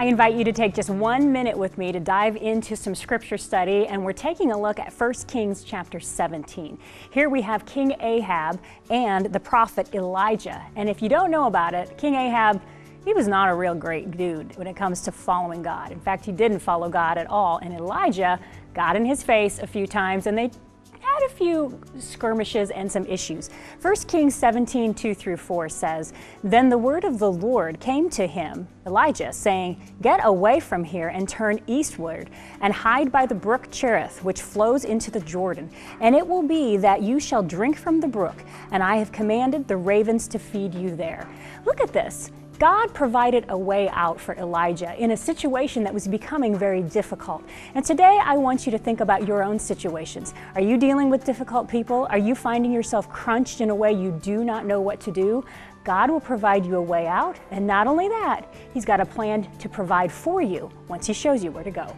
I invite you to take just one minute with me to dive into some scripture study, and we're taking a look at 1 Kings chapter 17. Here we have King Ahab and the prophet Elijah. And if you don't know about it, King Ahab, he was not a real great dude when it comes to following God. In fact, he didn't follow God at all. And Elijah got in his face a few times, and they had a few skirmishes and some issues. 1 Kings 17, 2 through 4 says, Then the word of the Lord came to him, Elijah, saying, Get away from here and turn eastward, and hide by the brook Cherith, which flows into the Jordan. And it will be that you shall drink from the brook, and I have commanded the ravens to feed you there. Look at this. God provided a way out for Elijah in a situation that was becoming very difficult. And today I want you to think about your own situations. Are you dealing with difficult people? Are you finding yourself crunched in a way you do not know what to do? God will provide you a way out. And not only that, He's got a plan to provide for you once He shows you where to go.